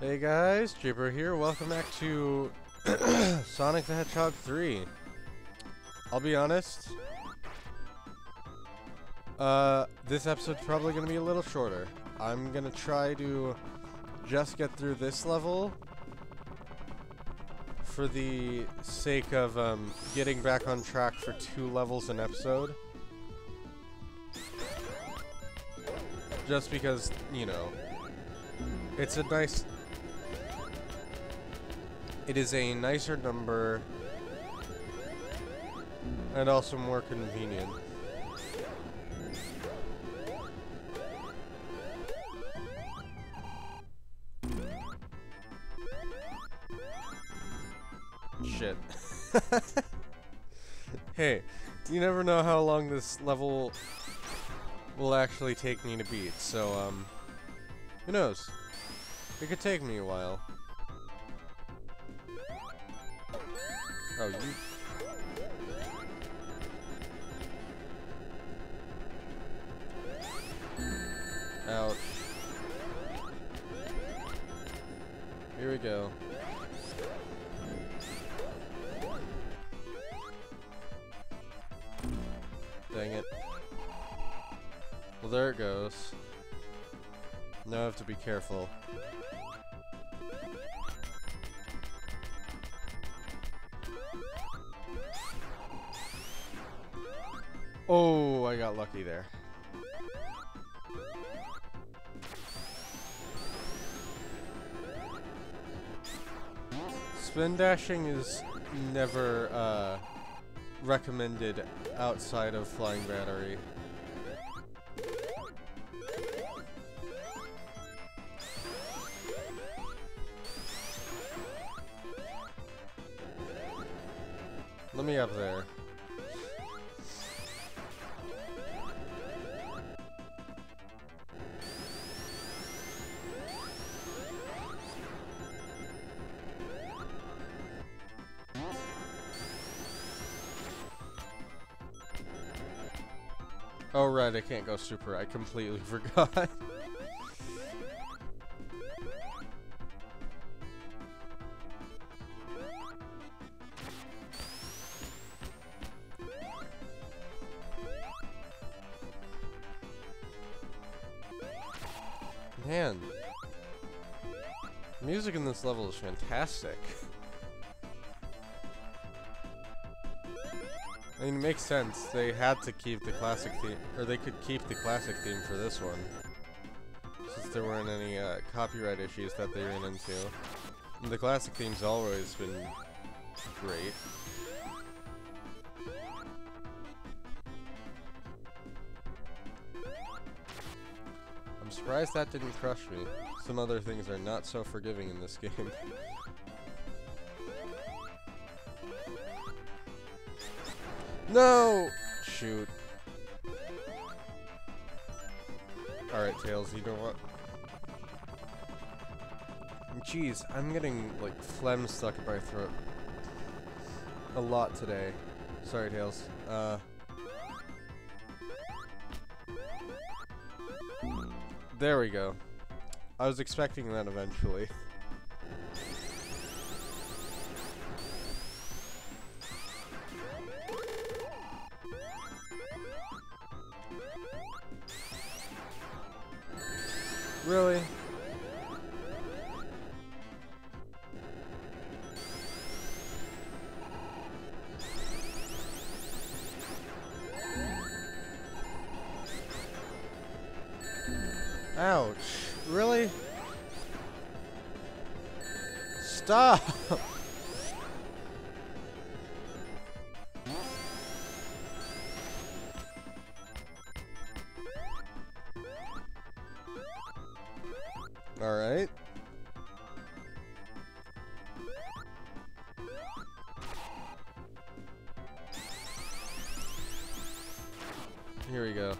Hey guys, Jibber here. Welcome back to Sonic the Hedgehog 3. I'll be honest, uh, this episode's probably going to be a little shorter. I'm going to try to just get through this level for the sake of um, getting back on track for two levels an episode. Just because, you know, it's a nice it is a nicer number and also more convenient. Shit. hey, you never know how long this level will actually take me to beat, so, um, who knows? It could take me a while. Oh, you... Here we go. Dang it. Well, there it goes. Now I have to be careful. Oh, I got lucky there. Spin dashing is never uh, recommended outside of flying battery. Let me up there. Right, I can't go super. I completely forgot. Man. Music in this level is fantastic. I mean, it makes sense. They had to keep the classic theme, or they could keep the classic theme for this one. Since there weren't any uh, copyright issues that they ran into. And the classic theme's always been great. I'm surprised that didn't crush me. Some other things are not so forgiving in this game. No! Shoot. Alright, Tails, you know what? Jeez, I'm getting, like, phlegm stuck in my throat. A lot today. Sorry, Tails. Uh... There we go. I was expecting that eventually. Really? Alright. Here we go.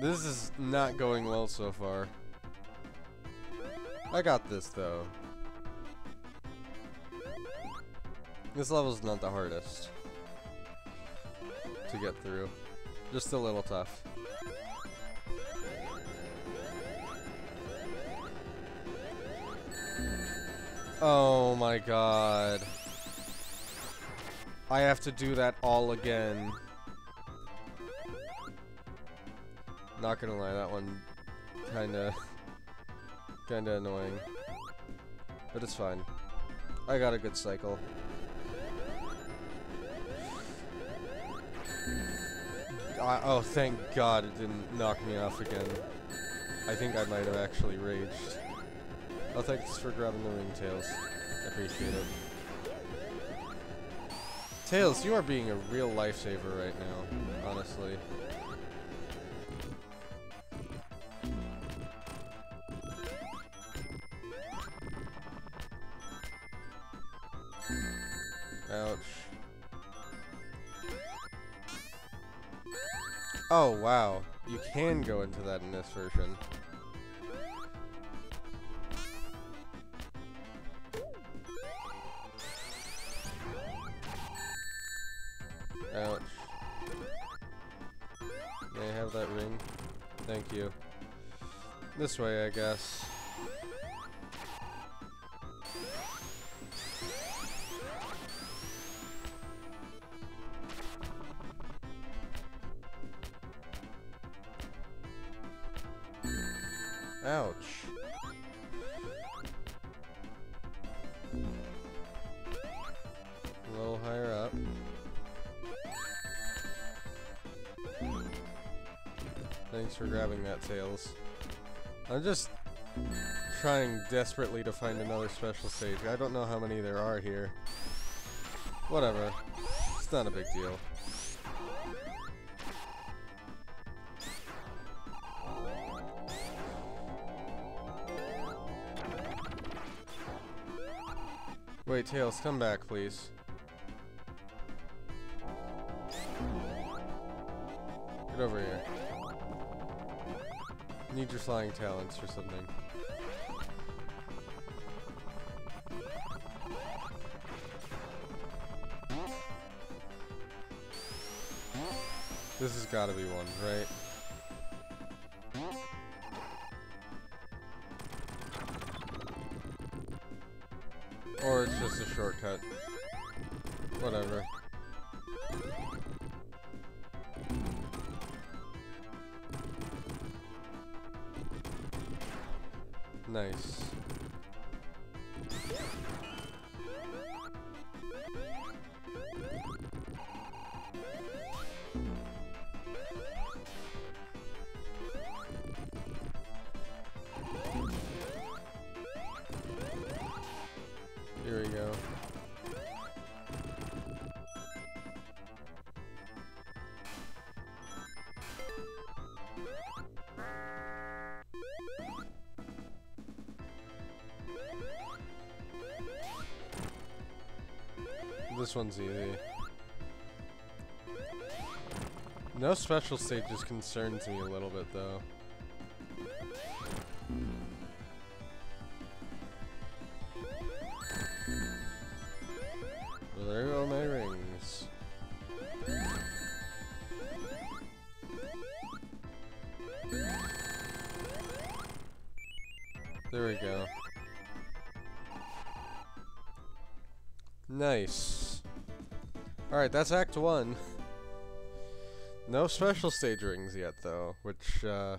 This is not going well so far. I got this though. This level's not the hardest to get through. Just a little tough. Oh my god. I have to do that all again. Not gonna lie, that one kinda kinda annoying. But it's fine. I got a good cycle. I, oh, thank God it didn't knock me off again. I think I might have actually raged. Oh, thanks for grabbing the ring, Tails. I appreciate it. Tails, you are being a real lifesaver right now, honestly. Ouch. Oh, wow. You can go into that in this version. This way, I guess. Ouch. A little higher up. Thanks for grabbing that, Tails. I'm just trying desperately to find another special stage. I don't know how many there are here. Whatever. It's not a big deal. Wait, Tails, come back, please. Get over here. Need your flying talents or something. This has gotta be one, right? Or it's just a shortcut. Whatever. Nice. This one's easy. No special stages concerns me a little bit though. Alright, that's Act 1. No special stage rings yet, though, which, uh...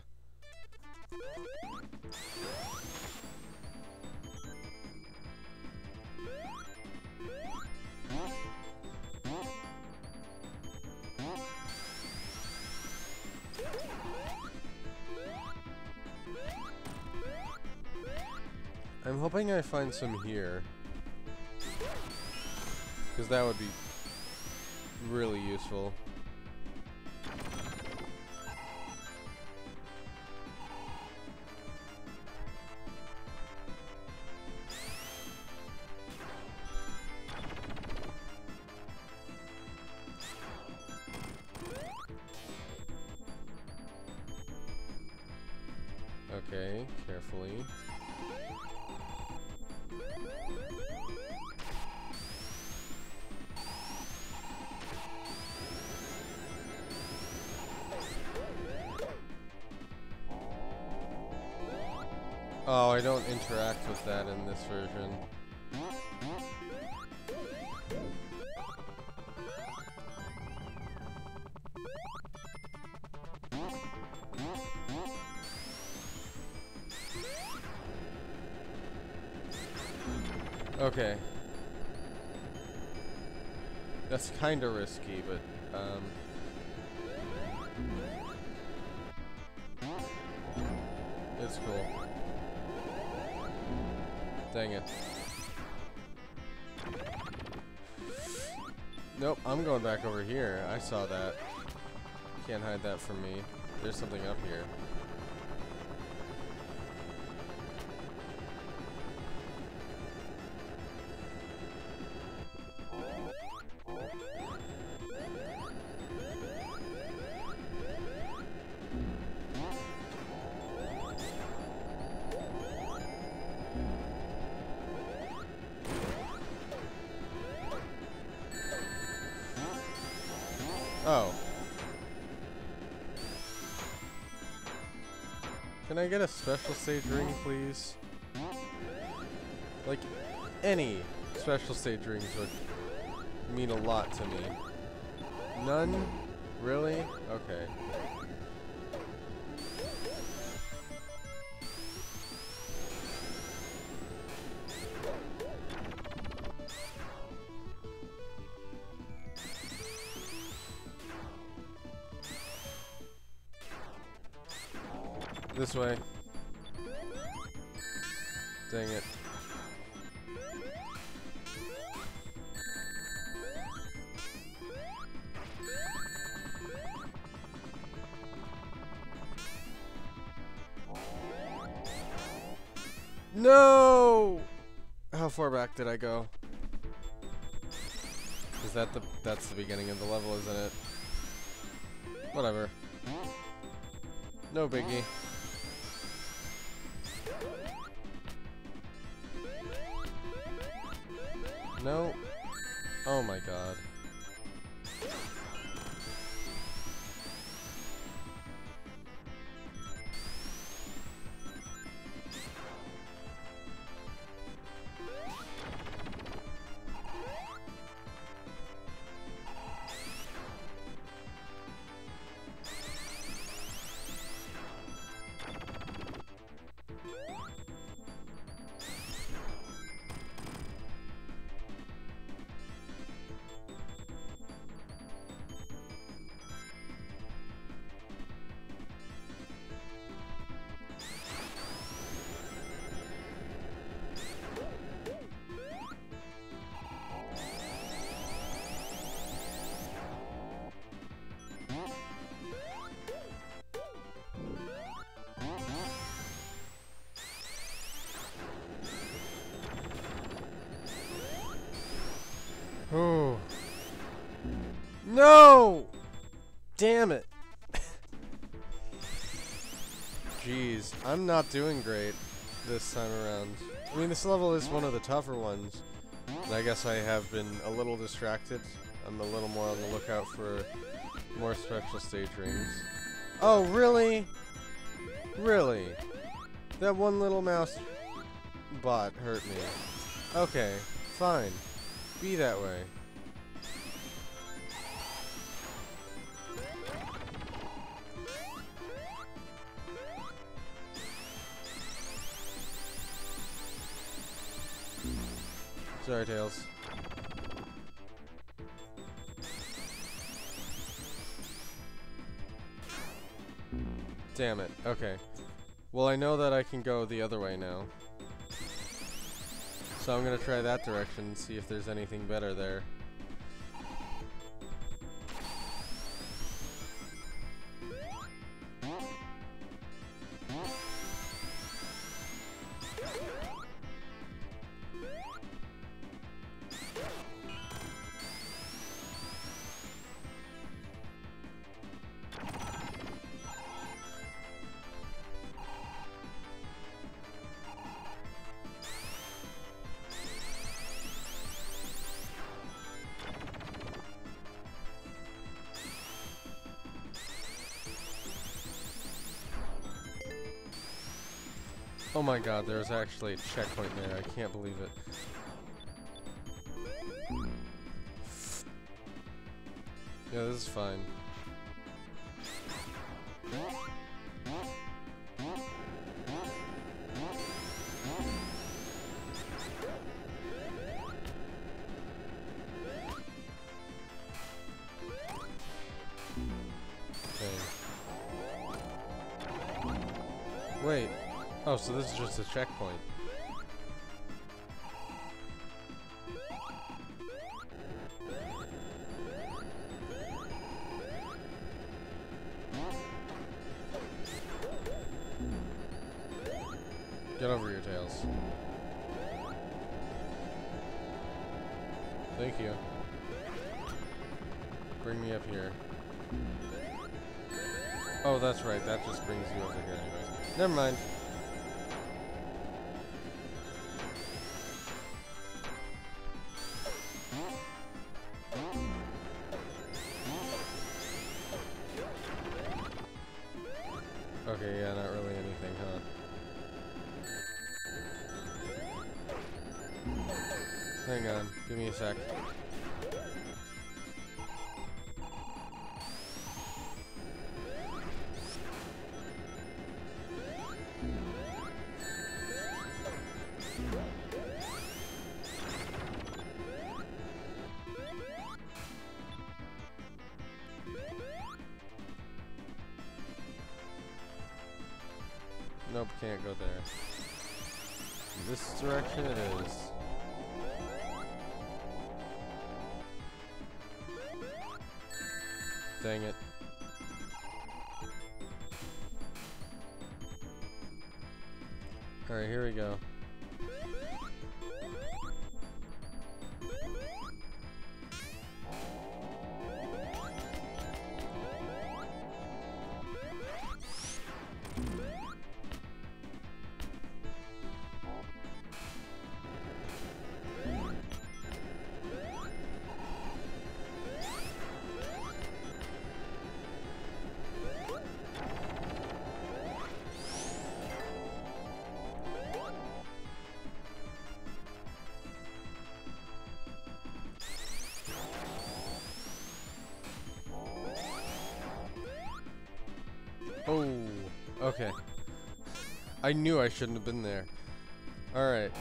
I'm hoping I find some here. Because that would be really useful. Okay, carefully. Don't interact with that in this version. Okay. That's kind of risky, but, um... It's cool. Dang it. Nope, I'm going back over here. I saw that. Can't hide that from me. There's something up here. I get a special stage ring, please? Like, any special stage rings would mean a lot to me. None? Really? Okay. This way. Dang it. No! How far back did I go? Is that the that's the beginning of the level, isn't it? Whatever. No biggie. No. Oh my god. No! Damn it. Jeez, I'm not doing great this time around. I mean, this level is one of the tougher ones. And I guess I have been a little distracted. I'm a little more on the lookout for more special stage rings. Oh, really? Really? That one little mouse bot hurt me. Okay, fine. Be that way. Sorry, Tails. Damn it. Okay. Well, I know that I can go the other way now. So I'm gonna try that direction and see if there's anything better there. Oh my god, there's actually a checkpoint there. I can't believe it. Yeah, this is fine. Okay. Wait. Oh, so this is just a checkpoint. Get over your tails. Thank you. Bring me up here. Oh, that's right. That just brings you over here anyways. Never mind. Sec. Nope, can't go there. This direction it is. Dang it. Alright, here we go. Okay. I knew I shouldn't have been there. Alright.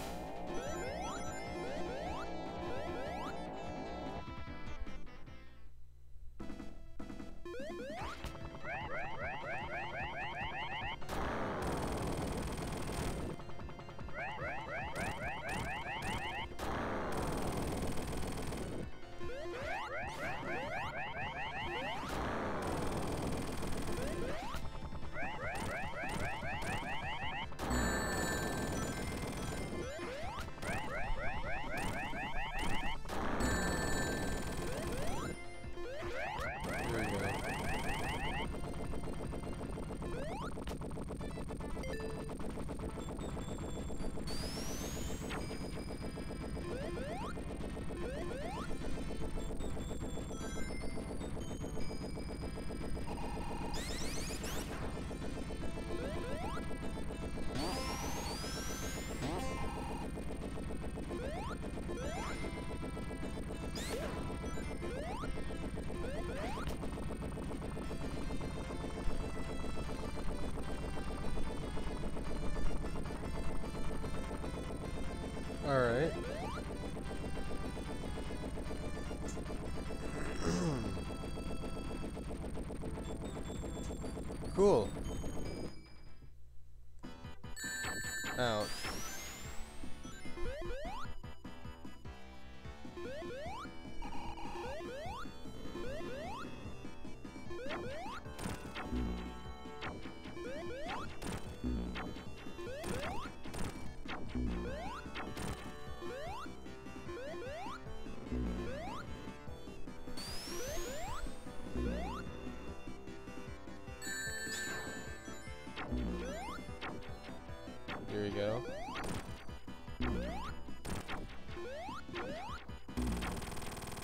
Alright. cool. Ouch.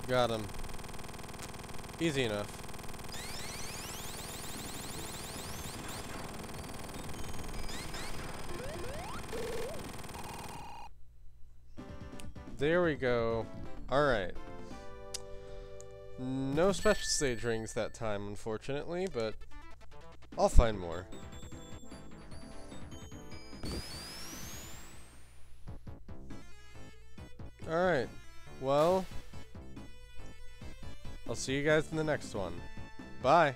Got him. Easy enough. There we go. Alright. No special stage rings that time, unfortunately, but I'll find more. Alright, see you guys in the next one. Bye!